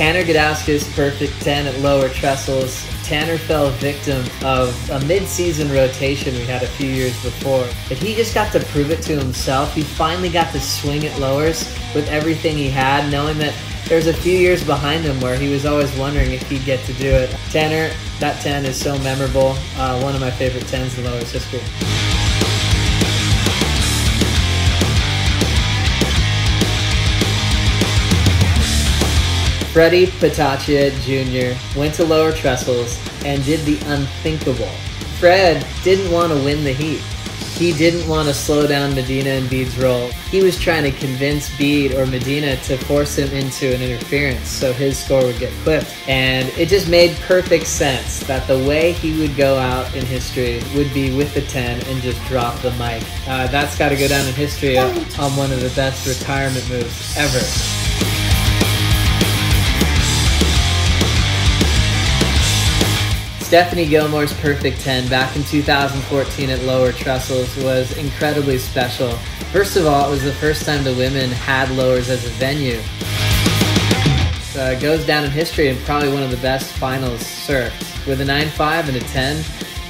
Tanner Gudauskas perfect 10 at lower trestles. Tanner fell victim of a mid-season rotation we had a few years before. But he just got to prove it to himself. He finally got to swing at lowers with everything he had, knowing that there's a few years behind him where he was always wondering if he'd get to do it. Tanner, that 10 is so memorable. Uh, one of my favorite 10s in lowers history. Freddy Patacchia Jr. went to lower trestles and did the unthinkable. Fred didn't want to win the heat. He didn't want to slow down Medina and Bede's roll. He was trying to convince Bede or Medina to force him into an interference so his score would get clipped. And it just made perfect sense that the way he would go out in history would be with the 10 and just drop the mic. Uh, that's got to go down in history on one of the best retirement moves ever. Stephanie Gilmore's perfect 10 back in 2014 at lower trestles was incredibly special. First of all, it was the first time the women had lowers as a venue. Uh, goes down in history and probably one of the best finals surfed. With a 9.5 and a 10,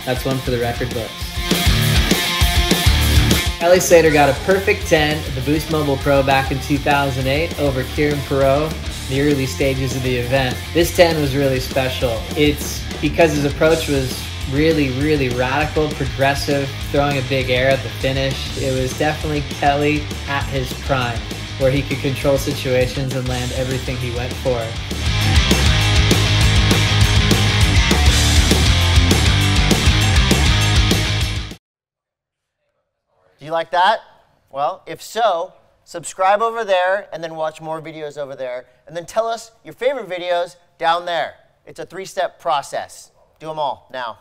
that's one for the record books. Kelly Slater got a perfect 10 at the Boost Mobile Pro back in 2008 over Kieren Perrow the early stages of the event. This 10 was really special. It's because his approach was really, really radical, progressive, throwing a big air at the finish. It was definitely Kelly at his prime, where he could control situations and land everything he went for. Do you like that? Well, if so, subscribe over there and then watch more videos over there. And then tell us your favorite videos down there. It's a three-step process. Do them all now.